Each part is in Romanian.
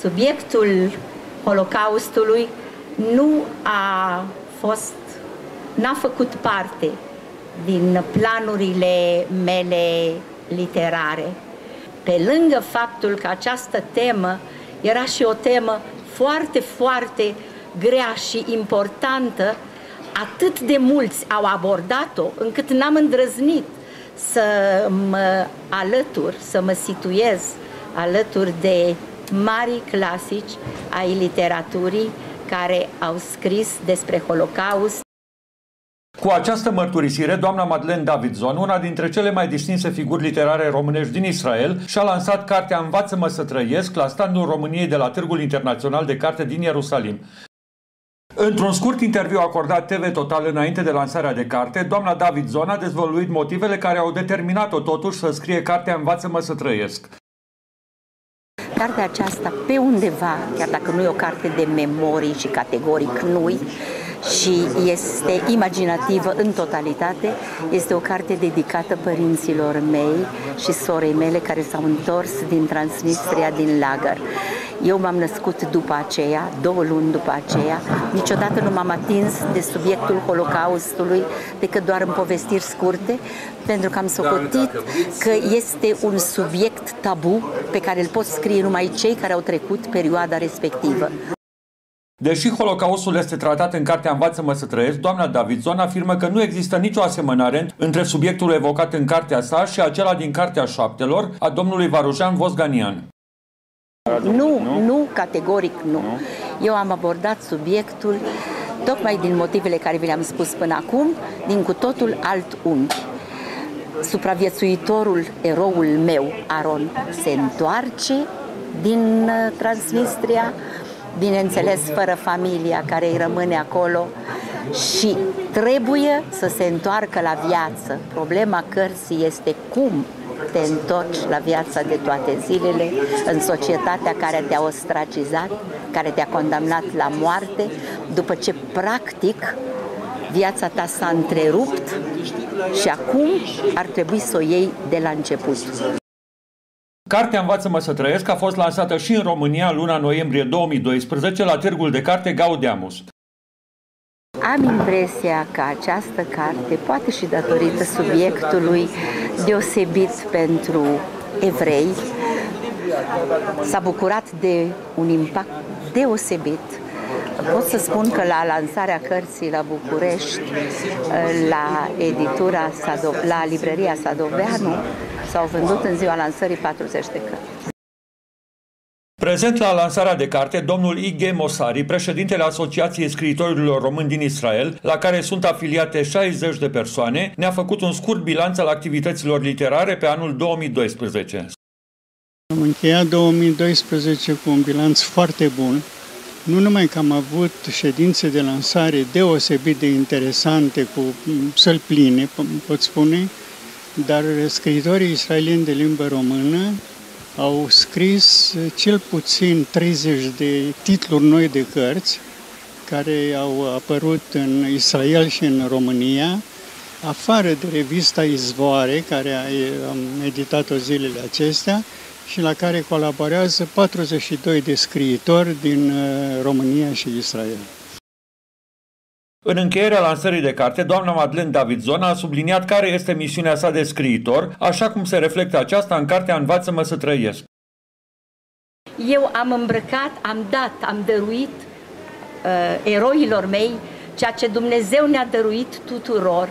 subiectul Holocaustului nu a fost, n-a făcut parte din planurile mele literare. Pe lângă faptul că această temă era și o temă foarte, foarte grea și importantă, atât de mulți au abordat-o încât n-am îndrăznit să mă alătur, să mă situez alături de mari clasici ai literaturii care au scris despre Holocaust. Cu această mărturisire, doamna Madeleine Davidson, una dintre cele mai distinse figuri literare românești din Israel, și-a lansat cartea Învață-mă să trăiesc la standul României de la Târgul Internațional de Carte din Ierusalim. Într-un scurt interviu acordat TV Total înainte de lansarea de carte, doamna David Zona a dezvăluit motivele care au determinat-o totuși să scrie cartea Învață-mă să trăiesc. Cartea aceasta, pe undeva, chiar dacă nu e o carte de memorii și categoric nu și este imaginativă în totalitate, este o carte dedicată părinților mei și sorei mele care s-au întors din Transnistria, din lagăr. Eu m-am născut după aceea, două luni după aceea. Niciodată nu m-am atins de subiectul Holocaustului decât doar în povestiri scurte, pentru că am socotit că este un subiect tabu pe care îl pot scrie numai cei care au trecut perioada respectivă. Deși Holocaustul este tratat în cartea Învață-mă să trăiesc, doamna Davidson afirmă că nu există nicio asemănare între subiectul evocat în cartea sa și acela din Cartea Șaptelor a domnului Varujan Vosganian. Nu, nu, categoric nu. Eu am abordat subiectul tocmai din motivele care vi le-am spus până acum, din cu totul alt unghi. Supraviețuitorul, eroul meu, Aron, se întoarce din uh, Transnistria, bineînțeles fără familia care îi rămâne acolo și trebuie să se întoarcă la viață. Problema cărții este cum te întorci la viața de toate zilele, în societatea care te-a ostracizat, care te-a condamnat la moarte, după ce practic viața ta s-a întrerupt și acum ar trebui să o iei de la început. Cartea Învață-mă să trăiesc a fost lansată și în România luna noiembrie 2012 la Târgul de Carte Gaudeamus. Am impresia că această carte, poate și datorită subiectului deosebit pentru evrei, s-a bucurat de un impact deosebit. Pot să spun că la lansarea cărții la București, la editura, la librăria Sadoveanu, s-au vândut în ziua lansării 40 de cărți. Prezent la lansarea de carte, domnul I.G. Mosari, președintele Asociației Scriitorilor Români din Israel, la care sunt afiliate 60 de persoane, ne-a făcut un scurt bilanț al activităților literare pe anul 2012. Am încheiat 2012 cu un bilanț foarte bun. Nu numai că am avut ședințe de lansare deosebit de interesante, cu săl pline, pot spune, dar scriitorii israelieni de limbă română au scris cel puțin 30 de titluri noi de cărți care au apărut în Israel și în România, afară de revista Izvoare, care am editat-o zilele acestea, și la care colaborează 42 de scriitori din uh, România și Israel. În încheierea lansării de carte, doamna Madeleine Davidson a subliniat care este misiunea sa de scriitor, așa cum se reflectă aceasta în cartea Învață-mă să trăiesc. Eu am îmbrăcat, am dat, am dăruit uh, eroilor mei ceea ce Dumnezeu ne-a dăruit tuturor,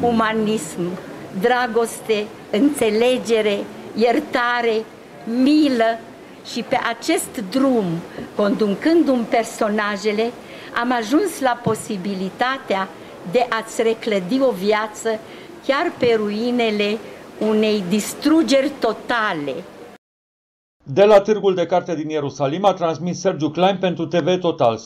umanism, dragoste, înțelegere, iertare, milă. Și pe acest drum, conducându-mi personajele, am ajuns la posibilitatea de a-ți reclădi o viață chiar pe ruinele unei distrugeri totale. De la Târgul de Carte din Ierusalim a transmis Sergiu Klein pentru TV Total.